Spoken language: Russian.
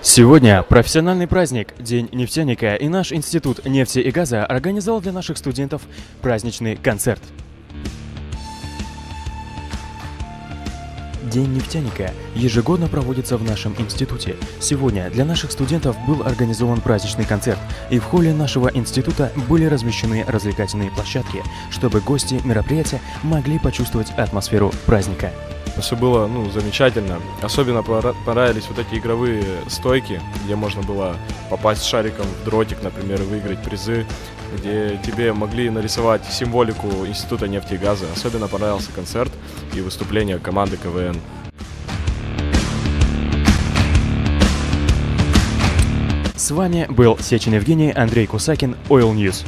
Сегодня профессиональный праздник, День нефтяника, и наш Институт нефти и газа организовал для наших студентов праздничный концерт. День нефтяника ежегодно проводится в нашем институте. Сегодня для наших студентов был организован праздничный концерт, и в холле нашего института были размещены развлекательные площадки, чтобы гости мероприятия могли почувствовать атмосферу праздника. Все было ну, замечательно. Особенно понравились вот эти игровые стойки, где можно было попасть шариком в дротик, например, и выиграть призы, где тебе могли нарисовать символику Института нефти и газа. Особенно понравился концерт и выступление команды КВН. С вами был Сечин Евгений, Андрей Кусакин, Oil News.